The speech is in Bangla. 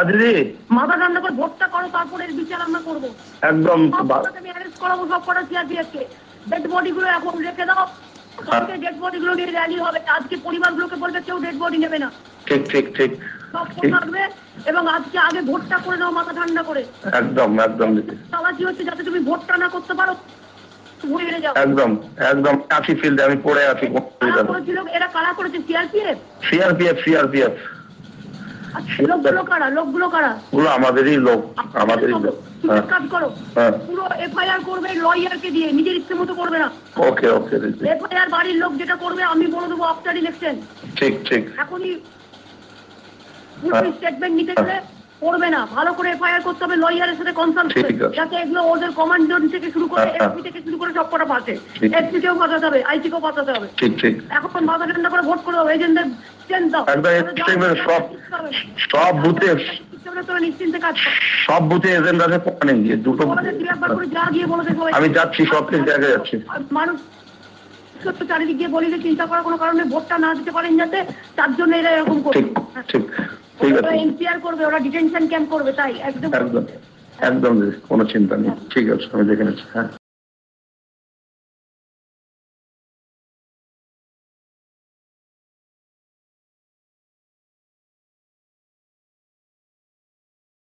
আর মাথা ঠান্ডা করে ভোটটা করো তারপরে এর বিচার আমরা করব। একদম সব বা- কটাকে আমি অ্যারেস্ট করাবো সব কটা সিআরপিএফ কে ডেড বডি গুলো এখন রেখে দাও। কালকে ডেড বডি গুলো নিয়ে র্যালি হবে। আজকে পরিবারগুলোকে বলবে কেউ ডেড বডি নেবে না। ঠিক ঠিক ঠিক। সব এবং আজকে আগে ভোটটা করে নাও মাথা ঠান্ডা করে। একদম একদম চালাচি হচ্ছে যাতে তুমি ভোটটা না করতে পারো একদম একদম। আছি ফিল্ডে আমি পড়ে আছি। এরা কারা করেছে? সিআরপিএফ সিআরপিএফ সিআরপিএফ লোকগুলো কারা? লোকগুলো কারা? পুরো আমাদেরই লোক আমাদেরই লোক। কাজ করো। হ্যাঁ। পুরো এফআইআর করবে লয়ারকে দিয়ে নিজের ইচ্ছে মতো করবে না। ওকে ওকে এফআইআর বাড়ির লোক যেটা করবে আমি বলে দেবো আফটার ইলেকশন ঠিক ঠিক। এখনই হ্যাঁ। স্টেটমেন্ট নিতে গেলে করবে না। ভালো করে এফআইআর করতে হবে লয়ারের সাথে কনসাল্ট করে যাতে এগুলো ওদের কমান্ডার থেকে শুরু করে হ্যাঁ, হ্যাঁ। এসপি থেকে শুরু করে সব কটা ঠিক। এসপি কেও পাঠাতে হবে আইসি কেও বাঁচাতে হবে। ঠিক ঠিক। এখন মাথা ঠান্ডা করে ভোট করে দেবো এজেন্টদের চেঞ্জ দাও। সব সব বুথে সব বুথে এজেন্ট আছে গিয়ে দুটো করে গিয়ে আমি যাচ্ছি সব ঠিক জায়গায় যাচ্ছি। মানুষ তো চারিদিক দিয়ে বলি যে চিন্তা করার কোনো কারণে ভোটটা না দিতে পারেন যাতে তার জন্য এরা এরকম ঠিক ঠিক। ঠিক আছে। এনপিআর করবে ওরা ডিটেনশন ক্যাম্প করবে তাই একদম। একদম একদম কোনো চিন্তা নেই। ঠিক আছে আমি দেখে নিচ্ছি হ্যাঁ।